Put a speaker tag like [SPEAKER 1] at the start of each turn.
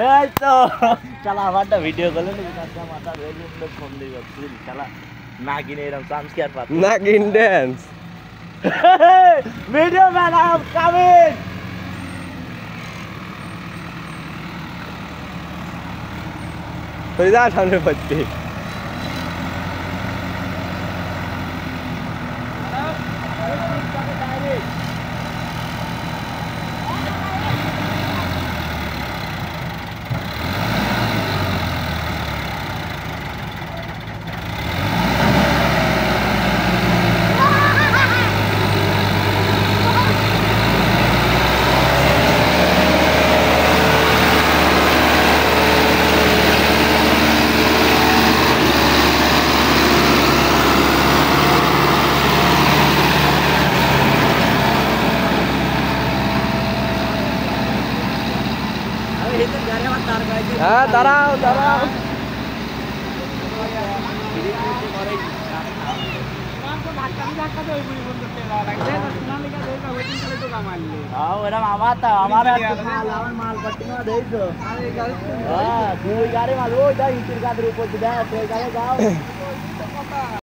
[SPEAKER 1] तो चला हमारा वीडियो कॉल है लेकिन अच्छा माता रे लोग फ़ोन दे फुल चला। ना गिने रम साम्स क्या बात ना
[SPEAKER 2] गिन dance
[SPEAKER 1] video man I am coming
[SPEAKER 2] तो इधर ठंडे बच्चे।
[SPEAKER 1] গাড়ি আমার তার গাইছি হ্যাঁ দাঁড়াও দাঁড়াও